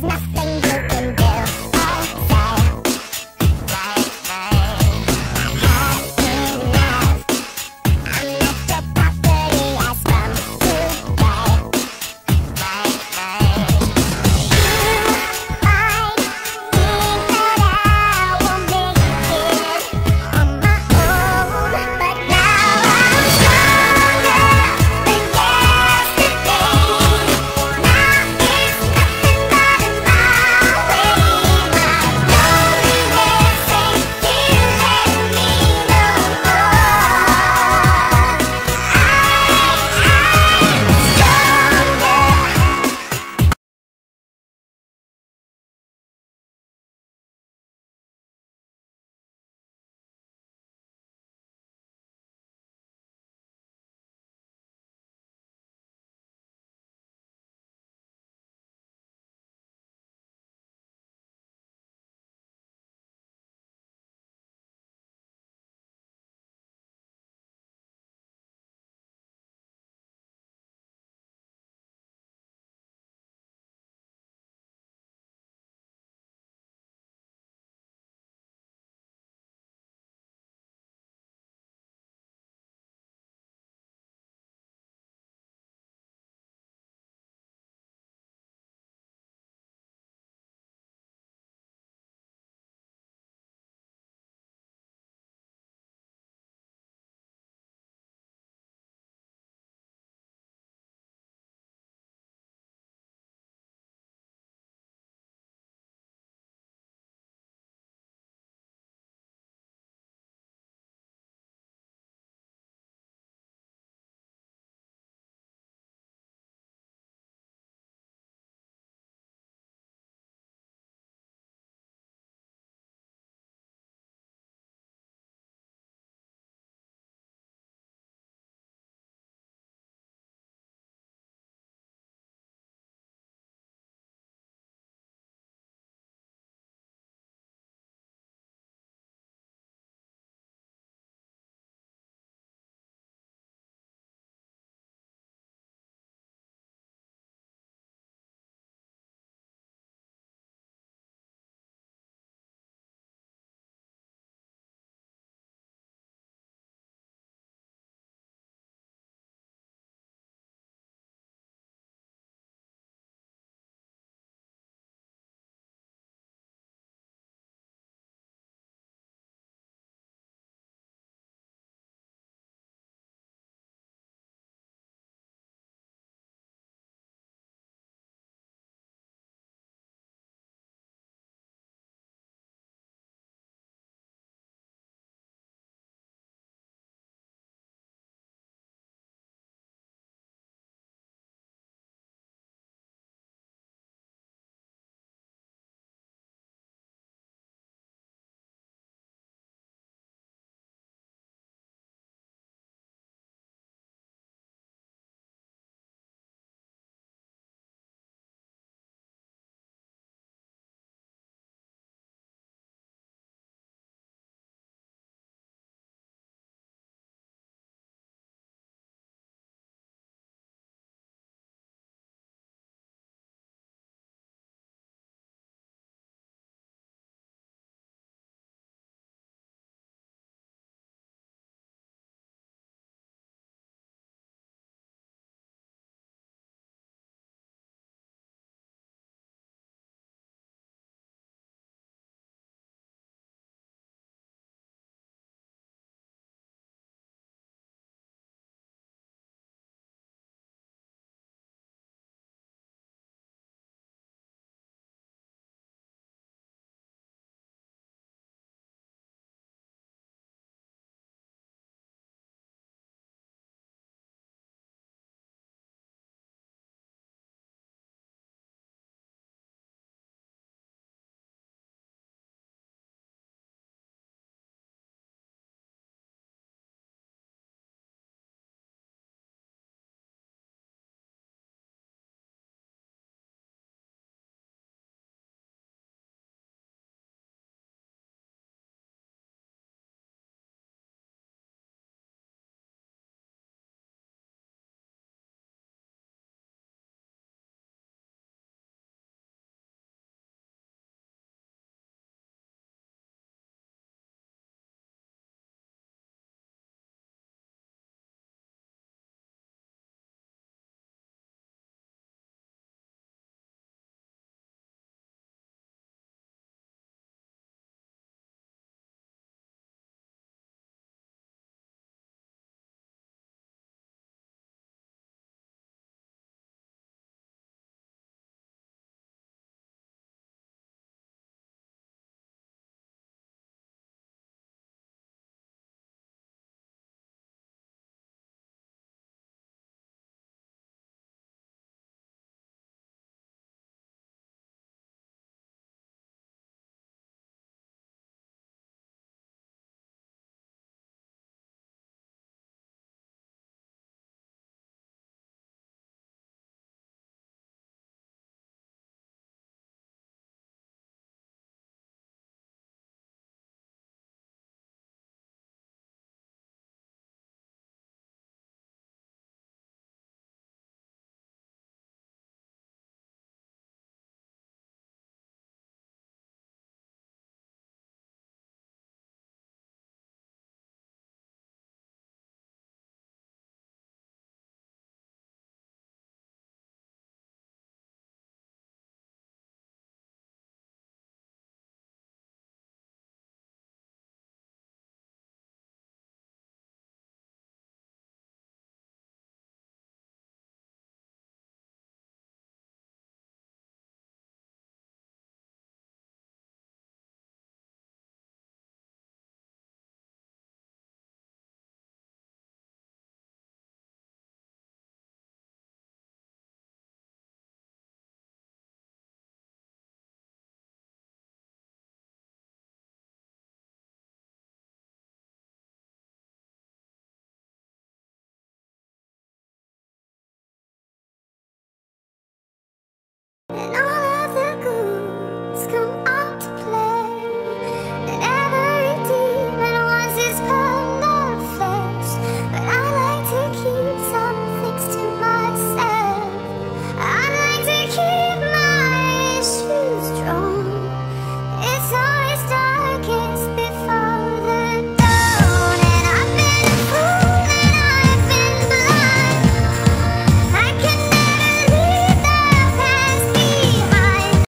there's nothing